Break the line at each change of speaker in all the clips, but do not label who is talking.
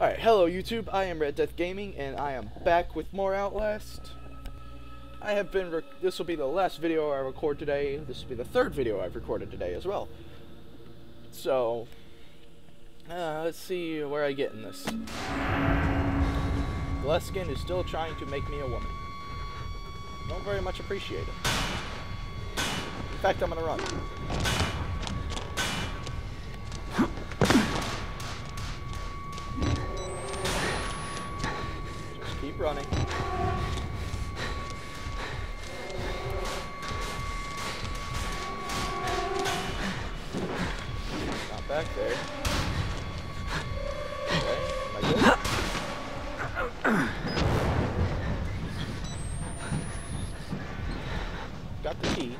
Alright, hello YouTube, I am Red Death Gaming, and I am back with more Outlast. I have been, this will be the last video I record today, this will be the third video I've recorded today as well. So, uh, let's see where I get in this. Gluskin is still trying to make me a woman. Don't very much appreciate it. In fact, I'm gonna run. Got the key.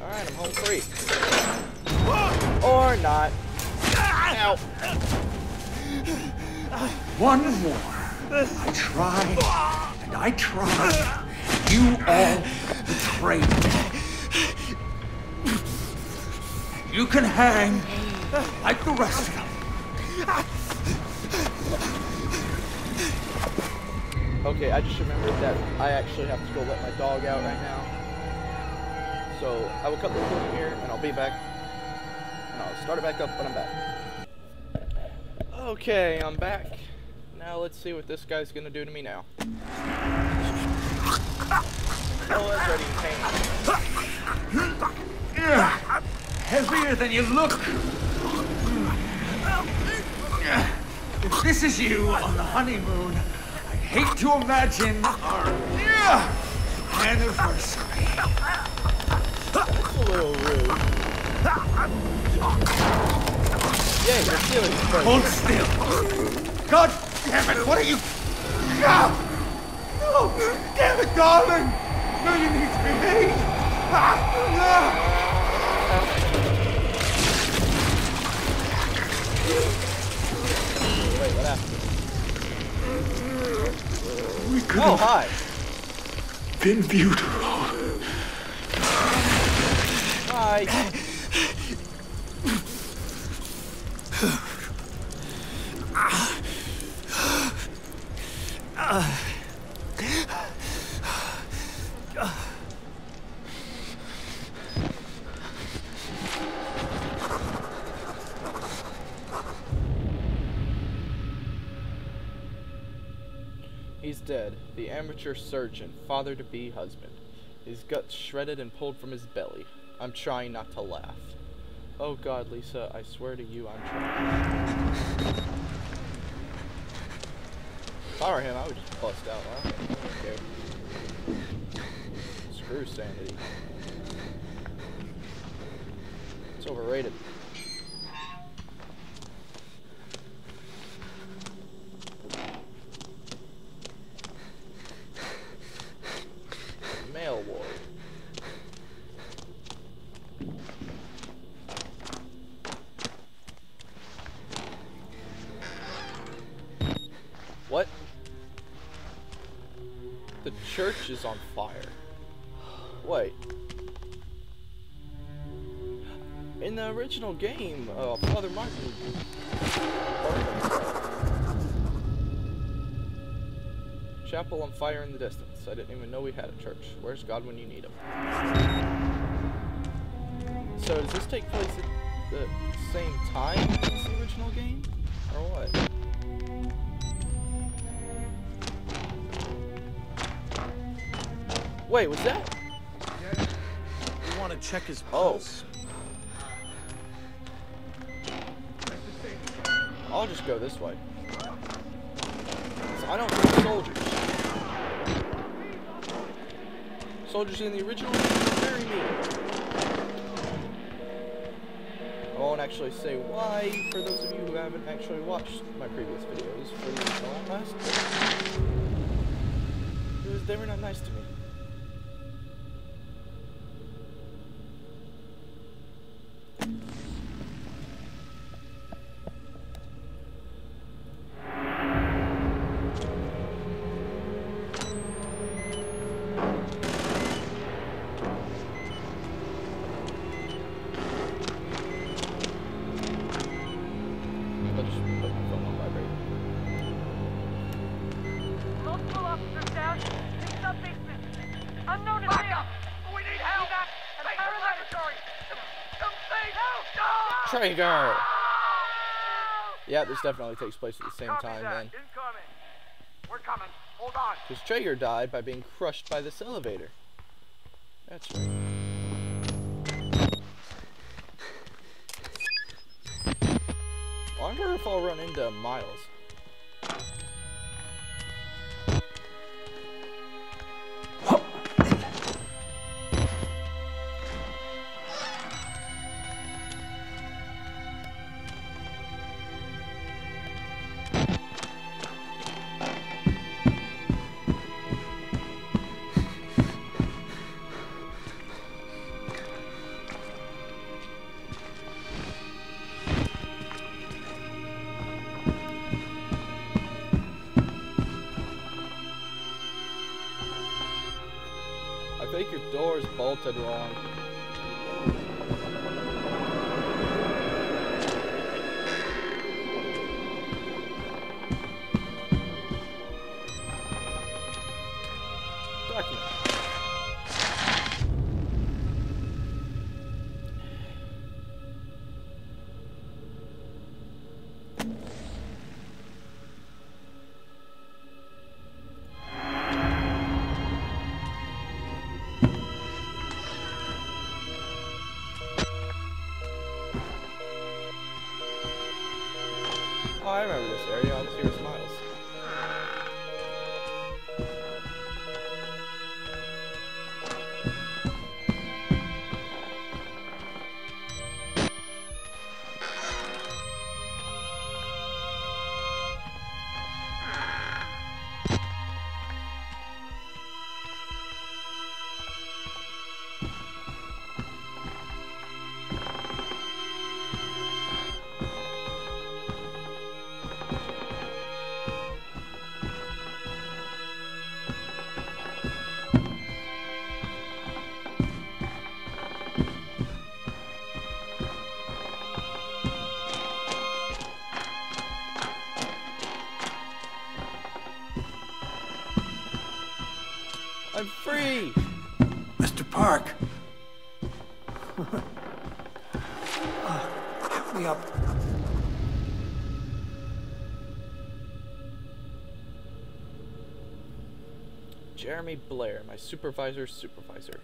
Alright, I'm home free. Or not.
One more. I tried, and I tried. You all betrayed me. You can hang like the rest of them.
Okay, I just remembered that I actually have to go let my dog out right now. So I will cut the recording here, and I'll be back. And I'll start it back up when I'm back. Okay, I'm back. Now let's see what this guy's gonna do to me now. Oh, already in pain.
Heavier than you look. If this is you on the honeymoon, I hate to imagine our anniversary.
Yeah, you're his.
Hold still. God damn it, what are you... No! Damn it, darling! No, you need to be Ah! We could
Oh, hi.
been beautiful.
Hi. He's dead. The amateur surgeon, father to be husband. His guts shredded and pulled from his belly. I'm trying not to laugh. Oh God, Lisa, I swear to you, I'm trying. If I were him, I would just bust out laughing. Screw sanity. It's overrated. Is on fire. Wait. In the original game, uh, Father Martin. Chapel on fire in the distance. I didn't even know we had a church. Where's God when you need him? So does this take place at the same time as the original game? Or what? Wait, what's that?
We want to check his
Oh.
pulse?
I'll just go this way. So I don't know soldiers. Soldiers in the original very. I won't actually say why for those of you who haven't actually watched my previous videos for the original Outlast. It was, they were not nice to me. Trager! Yeah, this definitely takes place at the same
Copy
time
that.
then.
Incoming. We're coming. Hold on.
Because Trager died by being crushed by this elevator. That's right. I wonder if I'll run into Miles. Door is bolted I remember this area. Let's hear Miles. I'm free!
Mr. Park. Help me up.
Jeremy Blaire, my supervisor's supervisor.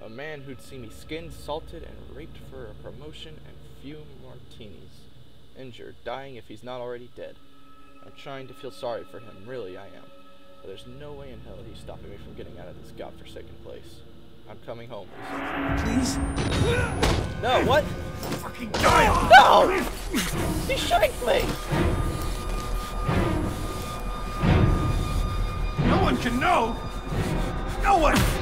A man who'd see me skinned, salted, and raped for a promotion and few martinis. Injured, dying if he's not already dead. I'm trying to feel sorry for him, really I am. But there's no way in hell he's stopping me from getting out of this godforsaken place. I'm coming home.
Please?
No, what?
Fucking die!
No! He shanked me!
No one can know! No one!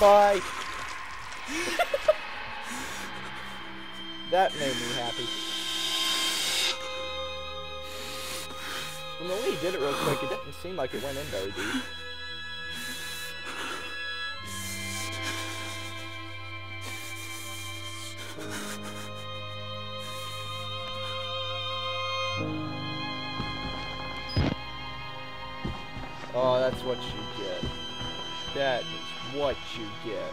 No!
That made me happy. From the way he did it real quick, it didn't seem like it went in very deep. Oh, that's what you get. That is what you get.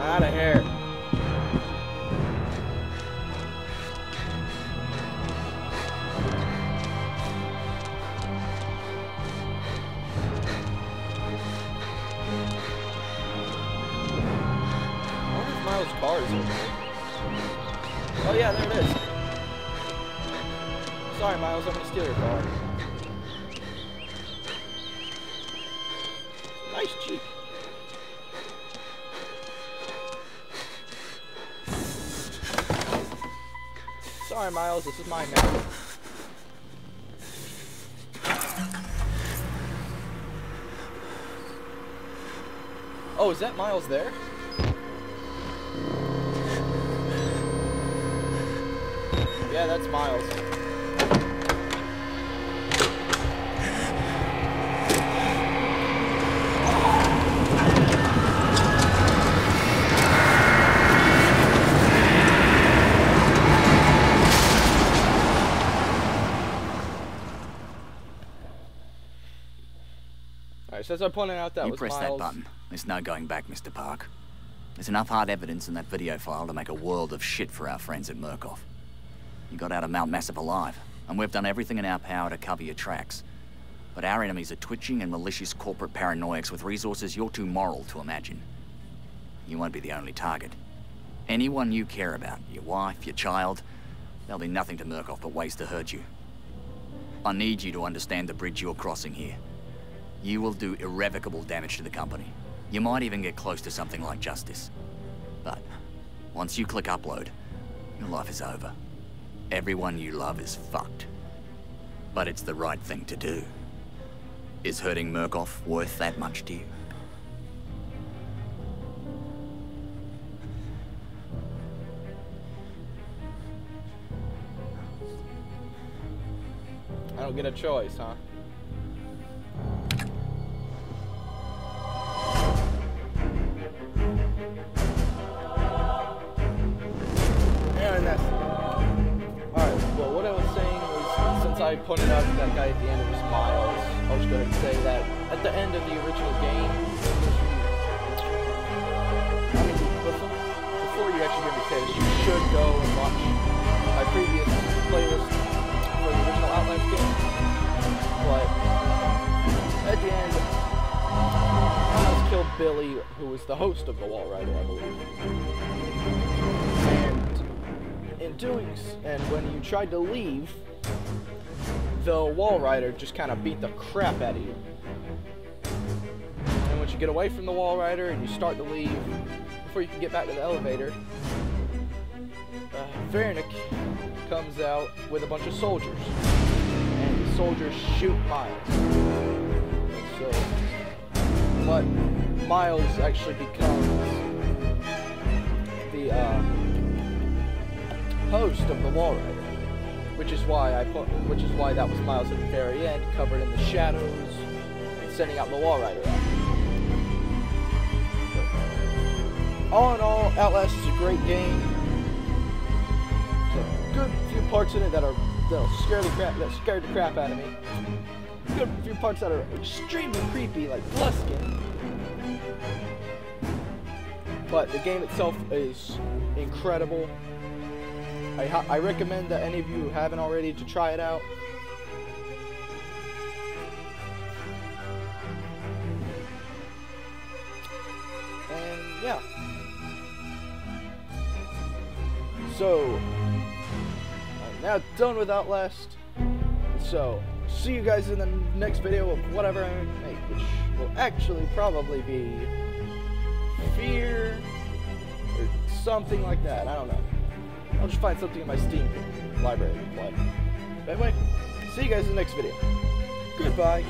Out of here. Oh yeah, there it is. Sorry, Miles, I'm gonna steal your car. Sorry, Miles, this is mine now. Oh, is that Miles there? Yeah, that's Miles. As I pointed out, that
you
was
press
Miles.
that button. There's no going back, Mr. Park. There's enough hard evidence in that video file to make a world of shit for our friends at Murkoff. You got out of Mount Massive alive, and we've done everything in our power to cover your tracks. But our enemies are twitching and malicious corporate paranoiacs with resources you're too moral to imagine. You won't be the only target. Anyone you care about, your wife, your child, there'll be nothing to Murkoff but ways to hurt you. I need you to understand the bridge you're crossing here. You will do irrevocable damage to the company. You might even get close to something like justice. But once you click upload, your life is over. Everyone you love is fucked. But it's the right thing to do. Is hurting Murkoff worth that much to you?
I don't get a choice, huh? I pointed out that guy at the end was Miles, I was going to say that at the end of the original game, before, you actually hear me say this, you should go and watch my previous playlist for the original Outlast game. But at the end, Miles killed Billy, who was the host of the Walrider, I believe. And in doing, and when you tried to leave, the Walrider just kind of beat the crap out of you. And once you get away from the Walrider and you start to leave, before you can get back to the elevator, uh, comes out with a bunch of soldiers. And the soldiers shoot Miles. So, but Miles actually becomes the uh, host of the Walrider, which is why I put, which is why that was Miles at the very end, covered in the shadows, and sending out the Walrider all in all, Outlast is a great game. There's a good few parts in it that are that'll scare the crap that scared the crap out of me. Good few parts that are extremely creepy, like Gluskin. But the game itself is incredible. I, I recommend that any of you who haven't already to try it out. And yeah. So, I'm now done with Outlast. So, see you guys in the next video of whatever I make, which will actually probably be Fear or something like that. I don't know. I'll just find something in my Steam library. But anyway, see you guys in the next video. Goodbye.